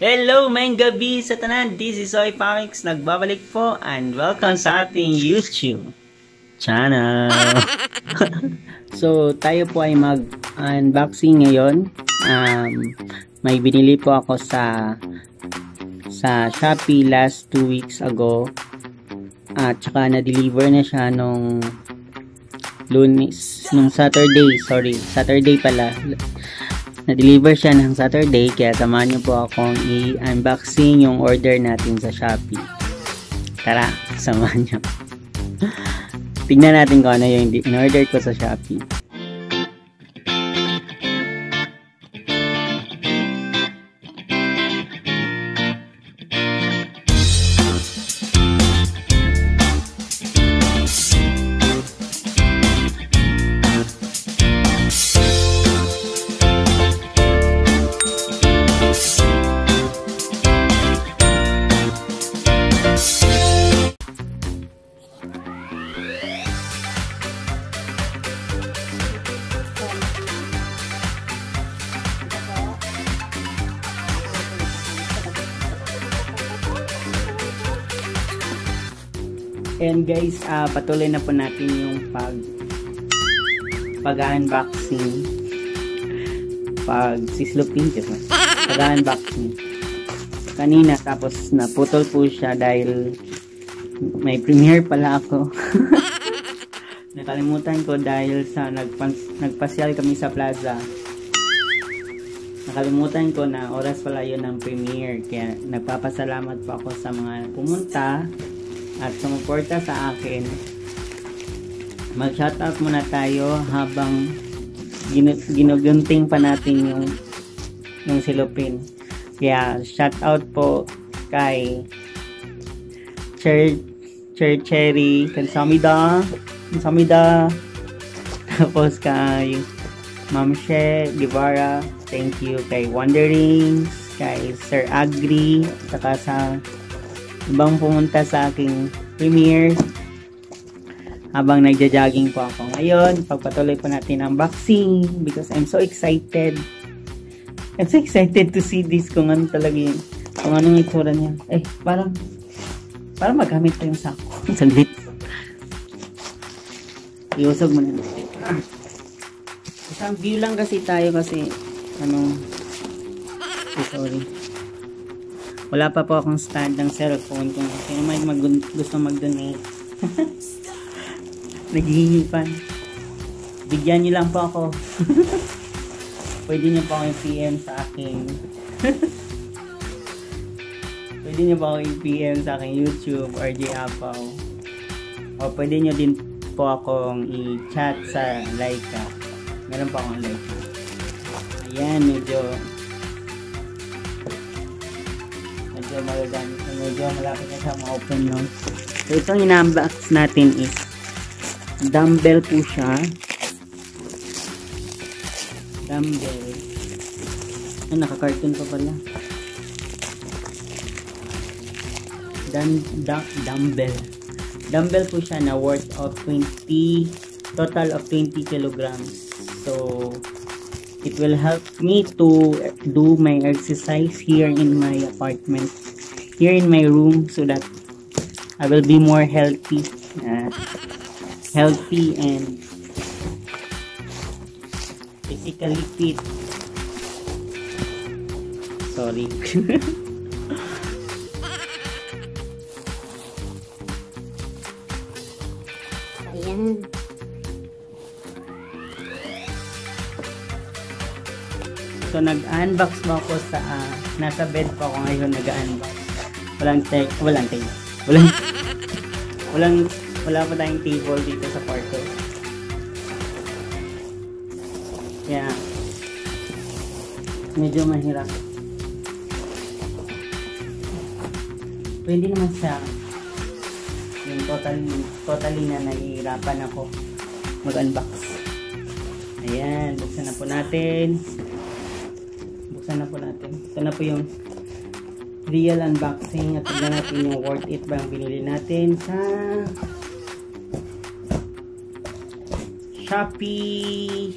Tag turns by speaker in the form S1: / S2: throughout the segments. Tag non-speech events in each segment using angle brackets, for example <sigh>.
S1: Hello, may gabi sa tanan. This is Soy Pamix. Nagbabalik po and welcome sa ating YouTube channel. <laughs> so, tayo po ay mag-unboxing ngayon. Um, may binili po ako sa sa Shopee last 2 weeks ago. At saka na-deliver na siya nung lunes, nung Saturday, sorry, Saturday pala na-deliver siya ng Saturday kaya samahan niyo po akong i-unboxing yung order natin sa Shopee. Tara, <laughs> samahan niyo. Tingnan natin kung ano yung in-order ko sa Shopee. And guys, uh, patuloy na po natin yung pag pag-unboxing. Pag sislupin diba? pag-unboxing. Kanina tapos naputol po siya dahil may premiere pala ako. <laughs> Nakalimutan ko dahil sa nagpas nagpasyal kami sa plaza. Nakalimutan ko na oras pala yun ng premiere. Kaya nagpapasalamat po ako sa mga pumunta at sumuporta sa akin. Mag shoutout muna tayo habang ginugunting pa natin yung yung silupin. Kaya shoutout po kay Cher Cher Cherry Kansamida Kansamida tapos kay Ma'am She Guevara thank you kay Wonderings kay Sir Agri saka sa ibang pumunta sa aking premiere habang nagja-jogging po ako. Ngayon pagpatuloy po natin ang unboxing because I'm so excited. I'm so excited to see this kung ano talaga yun. Kung anong itsura niya. Eh parang parang magamit ko yung sako <laughs> saglit. Iusog mo na. Isang view lang kasi tayo kasi ano sorry wala pa po akong stand ng cellphone kung sino may mag gusto mag-donate. <laughs> Naghihingi pa. Bigyan niyo lang po ako. <laughs> Pwede niyo po ako i-PM sa aking <laughs> Pwede niyo po ako i-PM sa aking YouTube RJ Apaw. O pwede niyo din po akong i-chat sa Laika. Meron po akong Laika. Ayan, medyo medyo magagamit na medyo malapit na siya ma-open no? so itong ina-unbox natin is dumbbell po siya. Dumbbell. Ay naka-cartoon pa pala. Dum dum dumbbell. Dumbbell po siya na worth of 20 total of 20 kilograms. So it will help me to do my exercise here in my apartment here in my room so that I will be more healthy uh, healthy and physically fit sorry
S2: Ayan.
S1: So, nag-unbox mo ako sa, ah, nasa bed po ako ngayon nag-unbox. Walang tech, walang tech. Walang, <laughs> walang, wala pa tayong table dito sa kwarto. Kaya, medyo mahirap. Pwede naman siya, yung totally, totally na nahihirapan ako mag-unbox. Ayan, buksan na po natin buksan na po natin. Ito na po yung real unboxing at tignan natin yung worth it ba ang binili natin sa Shopee.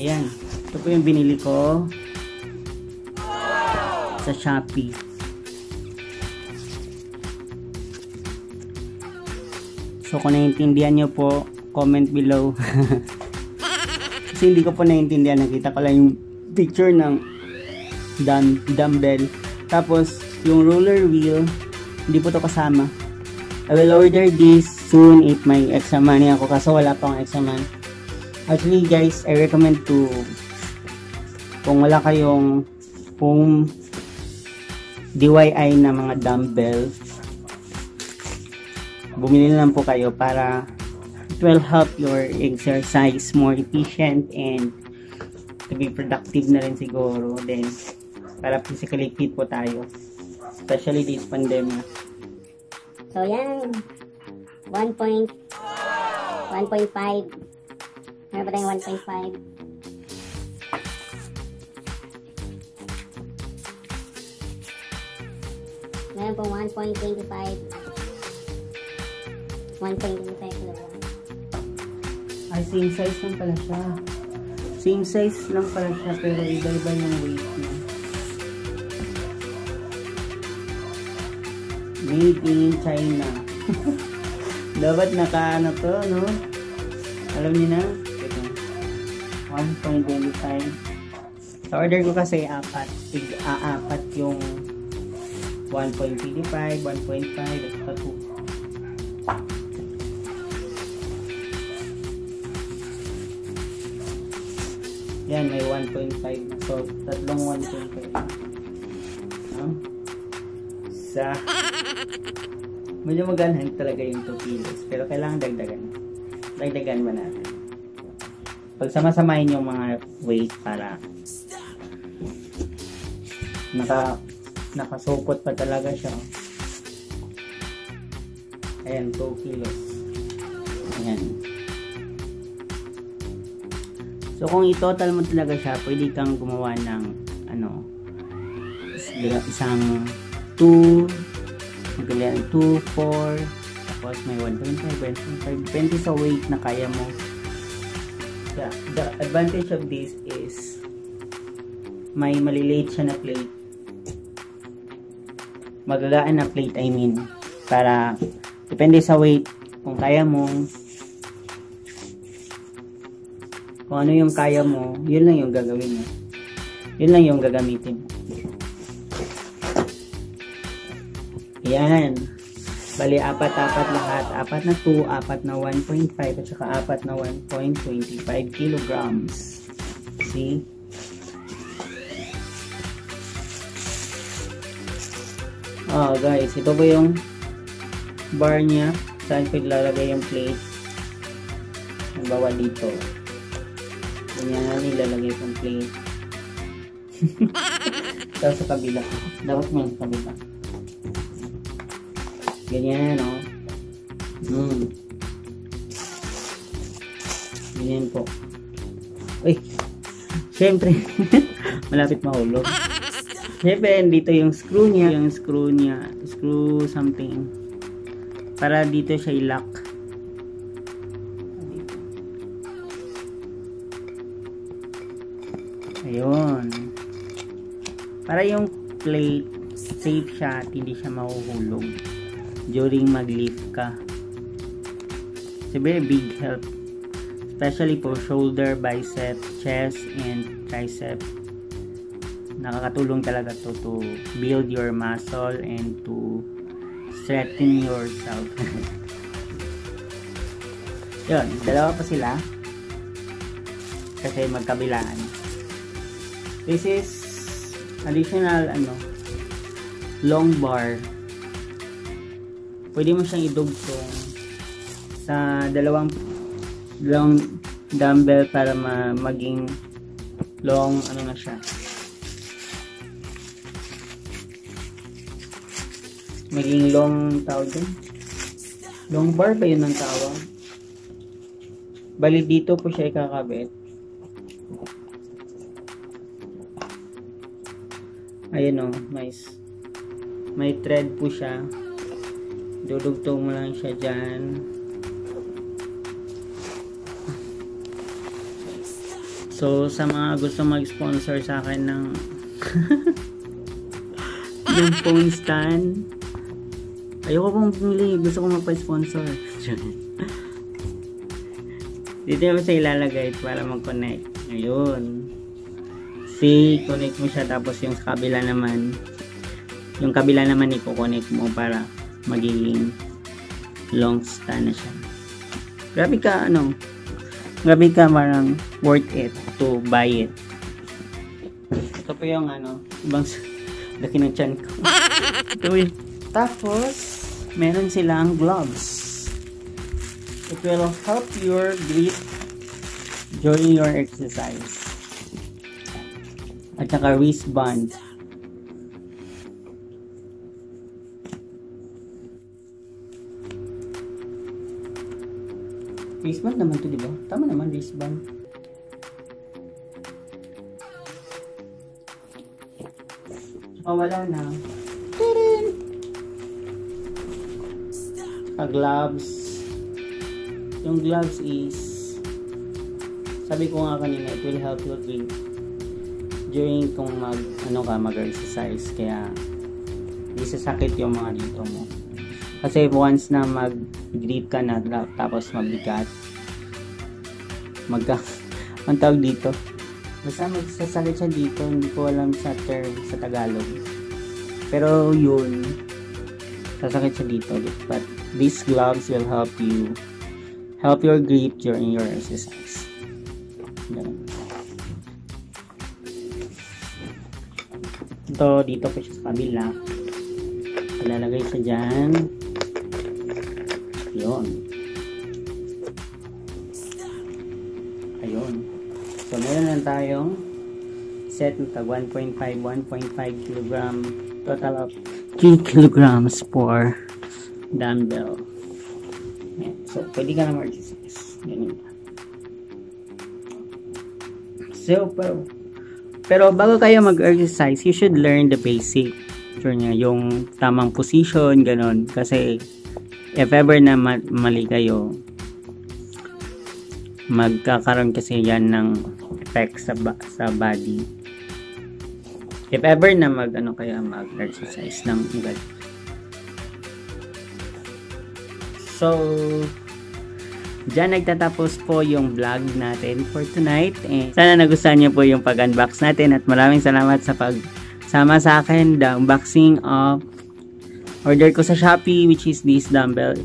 S1: Ayan. Ito po yung binili ko. sa Shopee. So kung naiintindihan nyo po, comment below. <laughs> Kasi hindi ko po naiintindihan. Nakita ko lang yung picture ng dumb dumbbell. Tapos, yung roller wheel, hindi po to kasama. I will order this soon if may extra money ako kasi wala pa akong extra money. Actually guys, I recommend to kung wala kayong home DIY na mga dumbbell bumili na lang po kayo para it will help your exercise more efficient and to be productive na rin siguro then para physically fit po tayo especially this pandemic
S2: So, yan. 1 point, 1.5. Meron ba tayong 1.5? Meron pong 1.25. 1.25 kilogram.
S1: ay same size lang pala siya same size lang pala siya pero iba-iba yung weight niya made in China. <laughs> Dapat naka ano to no? Alam niyo na? Ito. 1.25 sa order ko kasi apat. Tig aapat yung 1.25 1.5 at 2 Yan, may 1.5 na. So, tatlong 1.5 na. No? Sa... <laughs> Medyo maganhan talaga yung 2 kilos. Pero kailangan dagdagan. Dagdagan ba natin? Pagsama-samahin yung mga weight para naka nakasupot pa talaga siya. Ayan, 2 kilos. Ayan. So kung i-total mo talaga siya, pwede kang gumawa ng ano is- isang 2 magaling 2, 4 tapos may 1.5, 1.5 depende sa weight na kaya mo yeah, the advantage of this is may maliliit siya na plate magagaan na plate I mean para depende sa weight kung kaya mo kung ano yung kaya mo, yun lang yung gagawin mo. Yun lang yung gagamitin mo. Yan. Bali, apat-apat lahat. Apat na 2, apat na 1.5, at saka apat na 1.25 kilograms. See? Oh, guys, ito ba yung bar niya? Saan ko ilalagay yung plate? Halimbawa dito. Ganyan nilalagay kong plate. Tapos <laughs> sa kabila. Dapat mo sa kabila. Ganyan, oh. Hmm. Ganyan po. Uy! Siyempre, <laughs> malapit mahulog. Siyempre, dito yung screw niya. Yung screw niya. Screw something. Para dito siya i-lock. Ayun. Para yung plate, safe siya at hindi siya mahuhulog during mag-lift ka. It's a very big help. Especially for shoulder, bicep, chest, and tricep. Nakakatulong talaga to to build your muscle and to strengthen yourself. <laughs> Yun, dalawa pa sila. Kasi magkabilaan. This is additional ano long bar. Pwede mo siyang idugtong sa dalawang dalawang dumbbell para ma maging long ano na siya. Maging long tawag din. Long bar ba yun ang tawag? Bali dito po siya ikakabit. Ayun o, may, may thread po siya. Dudugtong mo lang siya dyan. So, sa mga gusto mag-sponsor sa akin ng <laughs> yung phone stand. Ayoko pong bumili. Gusto ko magpa-sponsor. <laughs> Dito mo siya ilalagay para mag-connect. Ayun. See, connect mo siya tapos yung sa kabila naman yung kabila naman i-connect mo para magiging long stand na siya. Grabe ka, ano, grabe ka parang worth it to buy it. Ito po yung ano, ibang <laughs> laki ng chan ko. Ito yun. Tapos, meron silang gloves. It will help your grip during your exercise. At saka wristband. Wristband naman to, di ba? Tama naman, wristband. Oh, wala na. Tadaan! Saka gloves. Yung gloves is, sabi ko nga kanina, it will help you drink during kung mag, ano ka, mag-exercise. Kaya, hindi sasakit yung mga dito mo. Kasi once na mag-grip ka na tapos mabigat, magka, <laughs> ang tawag dito, basta magsasakit siya dito, hindi ko alam sa term sa Tagalog. Pero yun, sasakit siya dito. But these gloves will help you, help your grip during your exercise. Ganun. Ito, dito ko siya sa kabila. Ilalagay siya dyan. Yun. Ayun. So, meron na tayong set na tag 1.5, 1.5 kg. Total of 3 <laughs> kilograms for dumbbell. Yan. So, pwede ka na mag-exercise. Ganun. So, pero, pero bago kayo mag-exercise, you should learn the basic. Sure yung tamang position, ganun. Kasi, if ever na ma- mali kayo, magkakaroon kasi yan ng effect sa, ba- sa body. If ever na mag, ano kaya, mag-exercise ng ganun. So, Diyan nagtatapos po yung vlog natin for tonight. And sana nagustuhan niyo po yung pag-unbox natin at maraming salamat sa pagsama sa akin the unboxing of order ko sa Shopee which is this dumbbell.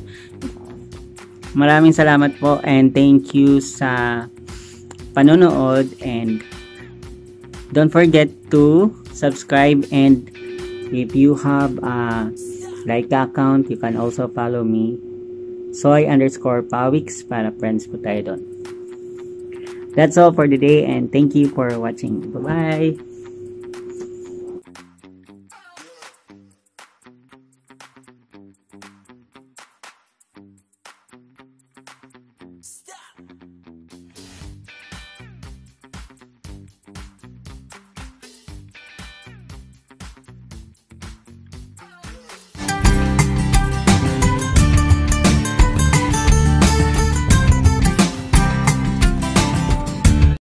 S1: Maraming salamat po and thank you sa panonood and don't forget to subscribe and if you have a like account you can also follow me soy underscore pawix para friends po tayo doon. That's all for today and thank you for watching. Bye-bye!
S3: Stop.